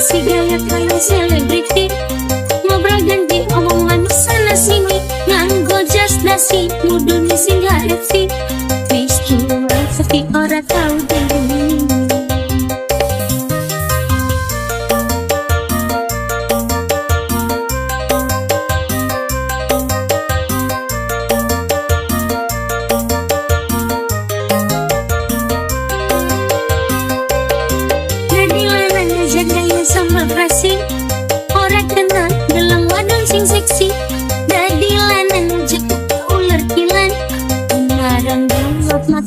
si gayat kayu selebriti ngobrol ganti omongan sana sini nganggo jas dasi mudun singgah FC Wis tuwa tapi ora tahu. deh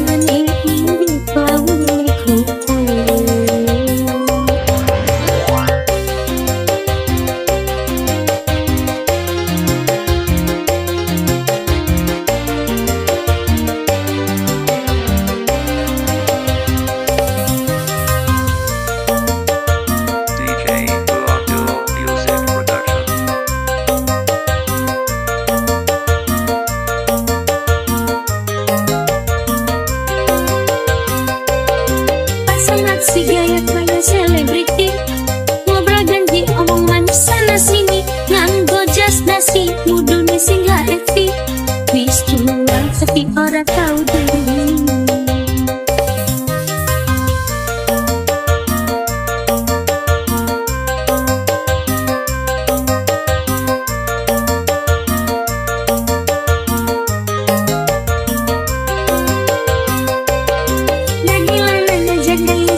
நீங்க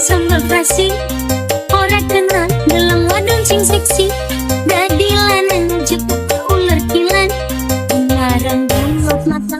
sambal terasi Orang kenal dalam wadon sing seksi. Dadilanan cukup ular kilan. Ngaran belok mata.